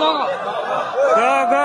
Go, go.